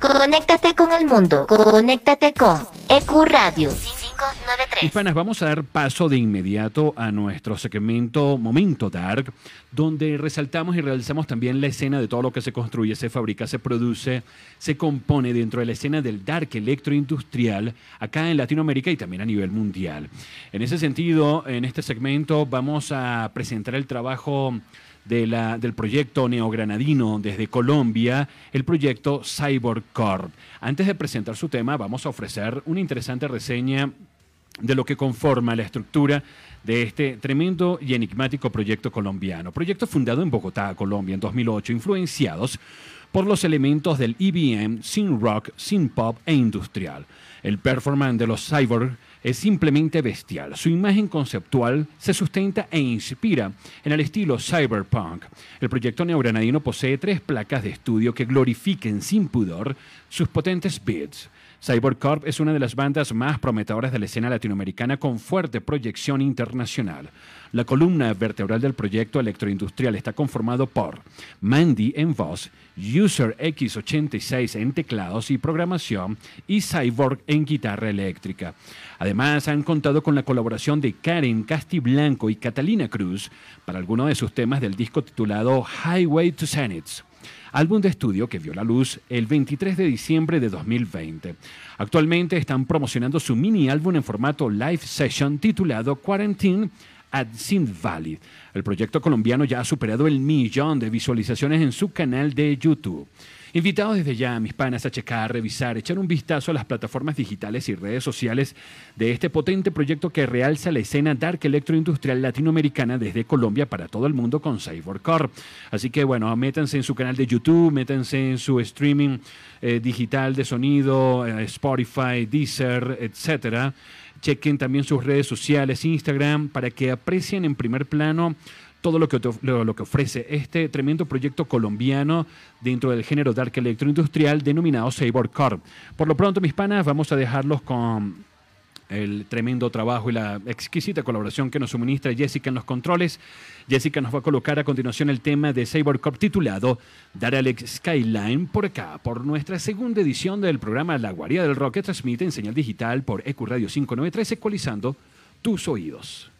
Conéctate con el mundo. Conéctate con EQ Radio. Hispanas, vamos a dar paso de inmediato a nuestro segmento Momento Dark, donde resaltamos y realizamos también la escena de todo lo que se construye, se fabrica, se produce, se compone dentro de la escena del dark electroindustrial acá en Latinoamérica y también a nivel mundial. En ese sentido, en este segmento vamos a presentar el trabajo del proyecto neogranadino desde Colombia, el proyecto Cyborg Corp. Antes de presentar su tema, vamos a ofrecer una interesante reseña de lo que conforma la estructura de este tremendo y enigmático proyecto colombiano. Proyecto fundado en Bogotá, Colombia, en 2008, influenciados por los elementos del IBM, sin rock, sin pop e industrial. El performance de los cyborg es simplemente bestial. Su imagen conceptual se sustenta e inspira en el estilo cyberpunk. El proyecto neogranadino posee tres placas de estudio que glorifiquen sin pudor sus potentes beats. Cybercorp es una de las bandas más prometedoras de la escena latinoamericana con fuerte proyección internacional. La columna vertebral del proyecto electroindustrial está conformado por Mandy en voz, User X86 en teclados y programación y Cyborg en guitarra eléctrica. Han contado con la colaboración de Karen Castiblanco y Catalina Cruz para algunos de sus temas del disco titulado Highway to Zenith álbum de estudio que vio la luz el 23 de diciembre de 2020. Actualmente están promocionando su mini álbum en formato live session titulado Quarantine at Sin Valley. El proyecto colombiano ya ha superado el millón de visualizaciones en su canal de YouTube. Invitados desde ya, mis panas, a checar, revisar, echar un vistazo a las plataformas digitales y redes sociales de este potente proyecto que realza la escena dark electroindustrial latinoamericana desde Colombia para todo el mundo con Cybercore. Así que bueno, métanse en su canal de YouTube, métanse en su streaming eh, digital de sonido, eh, Spotify, Deezer, etcétera. Chequen también sus redes sociales, Instagram, para que aprecien en primer plano todo lo que, ofrece este tremendo proyecto colombiano dentro del género dark electroindustrial denominado Cyborg Corp. Por lo pronto, mis panas, vamos a dejarlos con el tremendo trabajo y la exquisita colaboración que nos suministra Jessica en los controles. Jessica nos va a colocar a continuación el tema de Cyborg Corp titulado Alex Skyline por acá, por nuestra segunda edición del programa La Guardia del Rock que transmite en señal digital por EQ Radio 5913, ecualizando tus oídos.